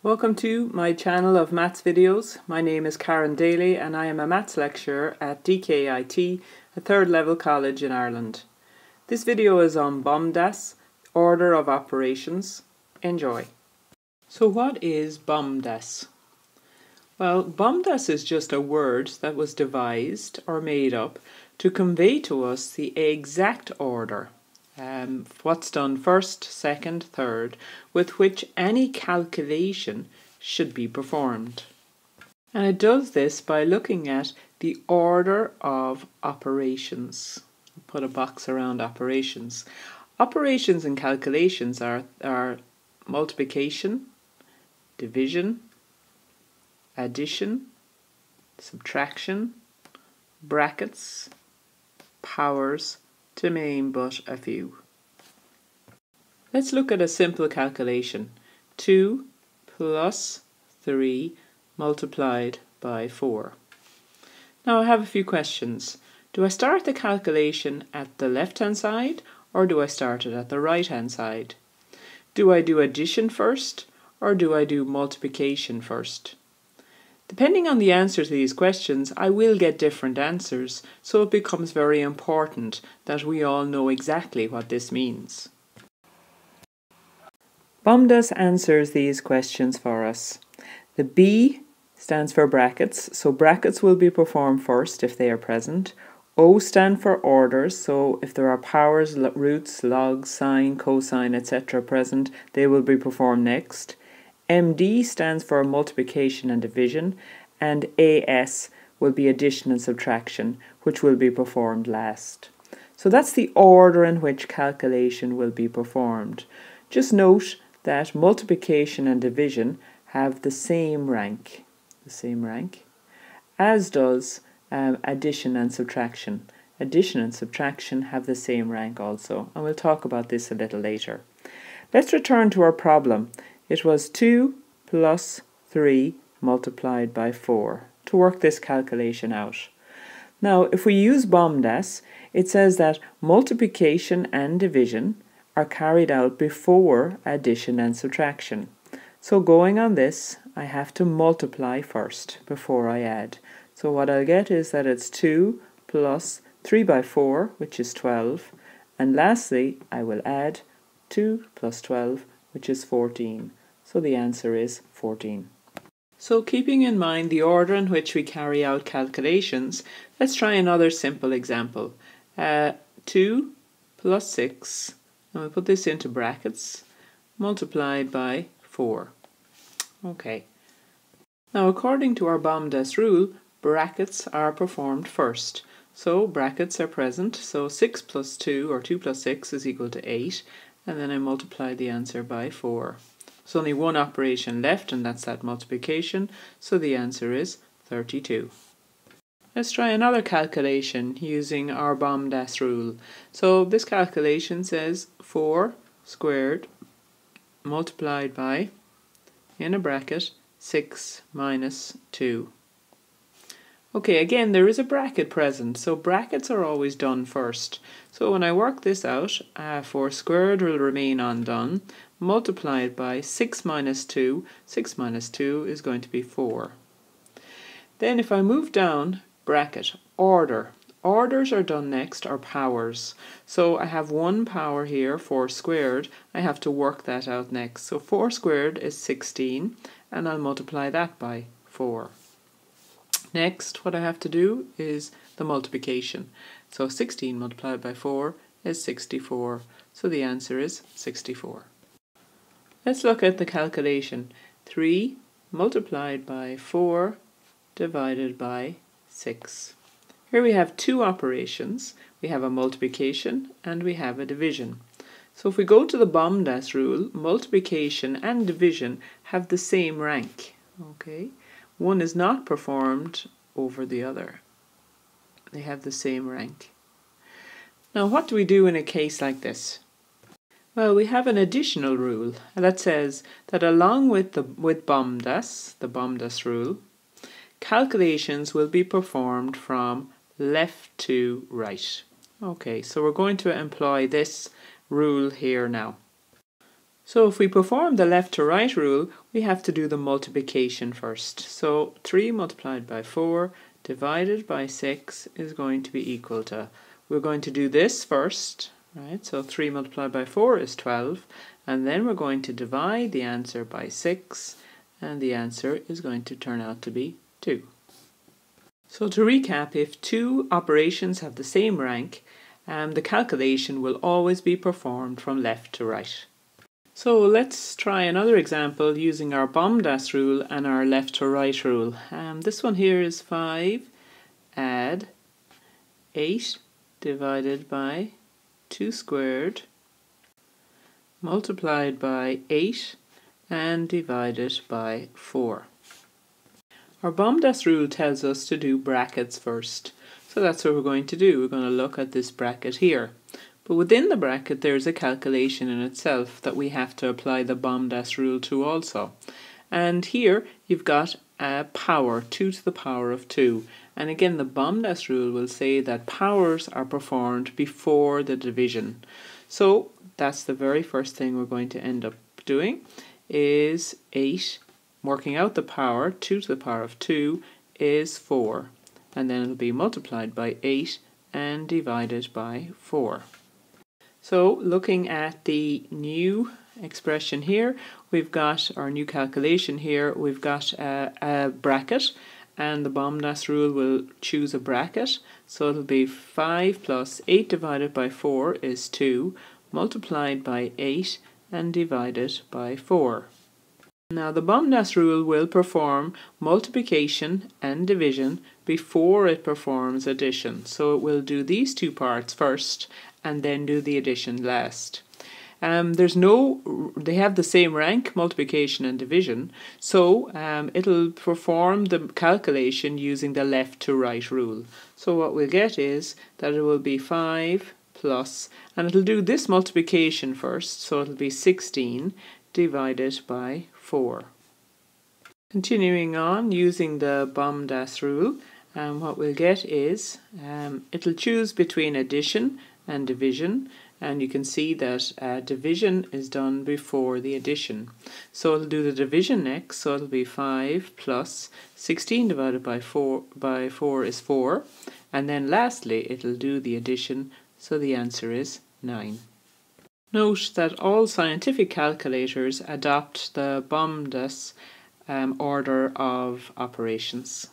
Welcome to my channel of maths videos. My name is Karen Daly and I am a maths lecturer at DKIT, a third level college in Ireland. This video is on BOMDAS, Order of Operations. Enjoy. So what is BOMDAS? Well, BOMDAS is just a word that was devised or made up to convey to us the exact order um, what's done first, second, third, with which any calculation should be performed. And it does this by looking at the order of operations. Put a box around operations. Operations and calculations are, are multiplication, division, addition, subtraction, brackets, powers, to name but a few. Let's look at a simple calculation. 2 plus 3 multiplied by 4. Now I have a few questions. Do I start the calculation at the left hand side or do I start it at the right hand side? Do I do addition first or do I do multiplication first? Depending on the answer to these questions, I will get different answers, so it becomes very important that we all know exactly what this means. BOMDAS answers these questions for us. The B stands for brackets, so brackets will be performed first if they are present. O stand for orders, so if there are powers, roots, logs, sine, cosine, etc. present, they will be performed next. MD stands for multiplication and division, and AS will be addition and subtraction, which will be performed last. So that's the order in which calculation will be performed. Just note that multiplication and division have the same rank, the same rank, as does um, addition and subtraction. Addition and subtraction have the same rank also, and we'll talk about this a little later. Let's return to our problem. It was 2 plus 3 multiplied by 4 to work this calculation out. Now, if we use BOMDAS, it says that multiplication and division are carried out before addition and subtraction. So going on this, I have to multiply first before I add. So what I'll get is that it's 2 plus 3 by 4, which is 12. And lastly, I will add 2 plus 12, which is 14. So the answer is 14. So keeping in mind the order in which we carry out calculations, let's try another simple example. Uh, 2 plus 6, and we put this into brackets, multiplied by 4. Okay. Now according to our BOMDAS rule, brackets are performed first. So brackets are present, so 6 plus 2, or 2 plus 6 is equal to 8, and then I multiply the answer by 4. There's only one operation left and that's that multiplication, so the answer is 32. Let's try another calculation using our BOMDAS rule. So this calculation says 4 squared multiplied by, in a bracket, 6 minus 2. Okay, again, there is a bracket present, so brackets are always done first. So when I work this out, uh, 4 squared will remain undone, multiplied by 6 minus 2. 6 minus 2 is going to be 4. Then if I move down, bracket, order. Orders are done next, are powers. So I have 1 power here, 4 squared. I have to work that out next. So 4 squared is 16, and I'll multiply that by 4. Next, what I have to do is the multiplication. So 16 multiplied by 4 is 64. So the answer is 64. Let's look at the calculation. 3 multiplied by 4 divided by 6. Here we have two operations. We have a multiplication and we have a division. So if we go to the BOMDAS rule, multiplication and division have the same rank. Okay, one is not performed over the other. They have the same rank. Now, what do we do in a case like this? Well, we have an additional rule that says that along with the with BOMDAS, the BOMDAS rule, calculations will be performed from left to right. Okay, so we're going to employ this rule here now. So if we perform the left to right rule, we have to do the multiplication first. So 3 multiplied by 4 divided by 6 is going to be equal to, we're going to do this first, right? So 3 multiplied by 4 is 12, and then we're going to divide the answer by 6, and the answer is going to turn out to be 2. So to recap, if two operations have the same rank, um, the calculation will always be performed from left to right. So let's try another example using our BOMDAS rule and our left to right rule. Um, this one here is 5 add 8 divided by 2 squared multiplied by 8 and divided by 4. Our BOMDAS rule tells us to do brackets first. So that's what we're going to do. We're going to look at this bracket here. But within the bracket, there's a calculation in itself that we have to apply the BOMDAS rule to also. And here you've got a power, 2 to the power of 2. And again, the BOMDAS rule will say that powers are performed before the division. So that's the very first thing we're going to end up doing is 8, working out the power, 2 to the power of 2 is 4. And then it'll be multiplied by 8 and divided by 4. So looking at the new expression here, we've got our new calculation here, we've got a, a bracket and the BOMDAS rule will choose a bracket. So it'll be 5 plus 8 divided by 4 is 2, multiplied by 8 and divided by 4. Now the BOMDAS rule will perform multiplication and division before it performs addition. So it will do these two parts first and then do the addition last. Um, there's no, they have the same rank, multiplication and division, so um, it'll perform the calculation using the left to right rule. So what we'll get is that it will be 5 plus, and it'll do this multiplication first, so it'll be 16 divided by 4. Continuing on using the BOMDAS rule, um, what we'll get is um, it'll choose between addition and division and you can see that uh, division is done before the addition. So it'll do the division next, so it'll be 5 plus 16 divided by 4, by 4 is 4, and then lastly it'll do the addition, so the answer is 9. Note that all scientific calculators adopt the BOMDAS um, order of operations.